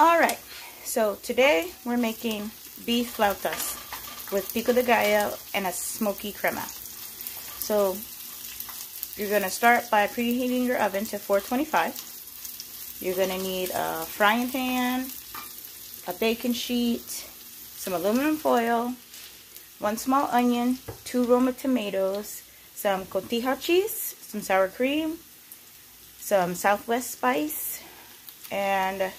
Alright, so today we're making beef flautas with pico de gallo and a smoky crema. So you're going to start by preheating your oven to 425. You're going to need a frying pan, a baking sheet, some aluminum foil, one small onion, two Roma tomatoes, some cotija cheese, some sour cream, some southwest spice, and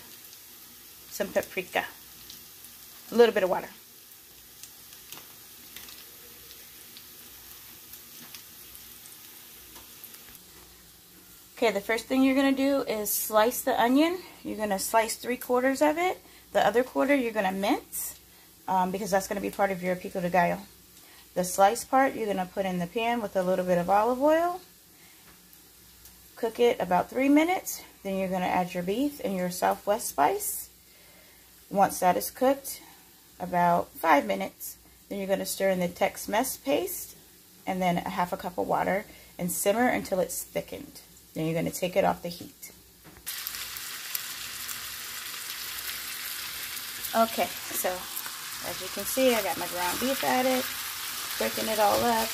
some paprika, a little bit of water. Okay, the first thing you're going to do is slice the onion. You're going to slice three quarters of it. The other quarter you're going to mince um, because that's going to be part of your pico de gallo. The sliced part you're going to put in the pan with a little bit of olive oil. Cook it about three minutes. Then you're going to add your beef and your southwest spice. Once that is cooked, about five minutes, then you're going to stir in the Tex-Mex paste and then a half a cup of water and simmer until it's thickened. Then you're going to take it off the heat. Okay, so as you can see, I got my ground beef added, breaking it all up.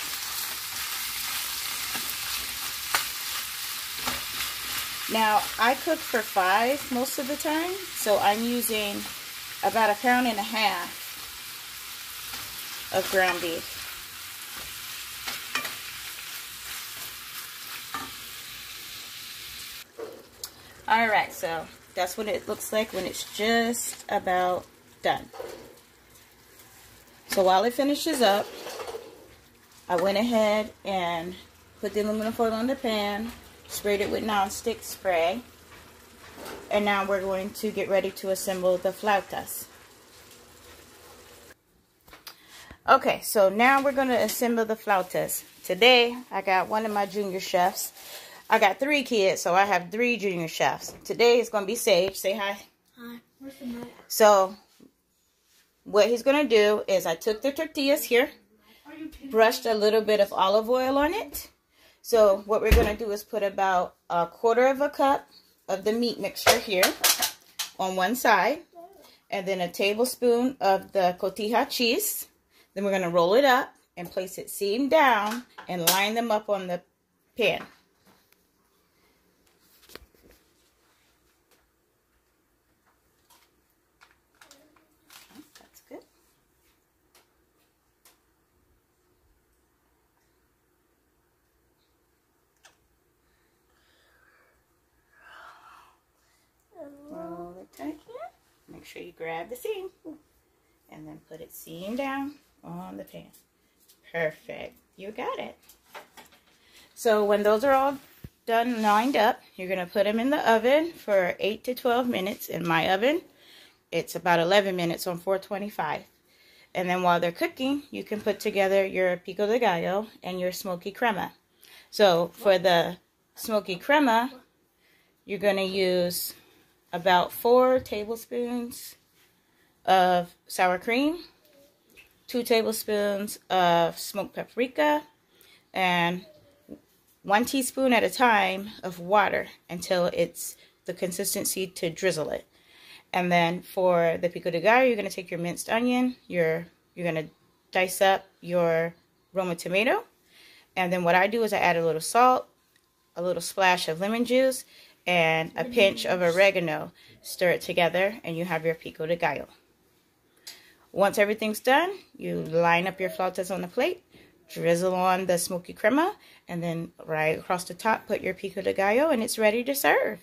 Now, I cook for five most of the time, so I'm using about a pound and a half of ground beef. Alright, so that's what it looks like when it's just about done. So while it finishes up, I went ahead and put the aluminum foil on the pan, sprayed it with nonstick spray, and now we're going to get ready to assemble the flautas. Okay, so now we're going to assemble the flautas. Today, I got one of my junior chefs. I got three kids, so I have three junior chefs. Today is going to be Sage. Say hi. Hi. Where's the mic? So, what he's going to do is I took the tortillas here, brushed a little bit of olive oil on it. So, what we're going to do is put about a quarter of a cup of the meat mixture here on one side. And then a tablespoon of the cotija cheese. Then we're going to roll it up and place it seam down and line them up on the pan. That's good. Roll it tight here. Make sure you grab the seam. And then put it seam down on the pan. Perfect. You got it. So when those are all done lined up, you're going to put them in the oven for 8 to 12 minutes. In my oven, it's about 11 minutes on 425. And then while they're cooking, you can put together your pico de gallo and your smoky crema. So for the smoky crema, you're going to use about four tablespoons of sour cream, two tablespoons of smoked paprika, and one teaspoon at a time of water until it's the consistency to drizzle it. And then for the pico de gallo, you're going to take your minced onion, your you're going to dice up your Roma tomato. And then what I do is I add a little salt, a little splash of lemon juice, and a pinch of oregano. Stir it together and you have your pico de gallo. Once everything's done, you line up your flautas on the plate, drizzle on the smoky crema, and then right across the top put your pico de gallo and it's ready to serve.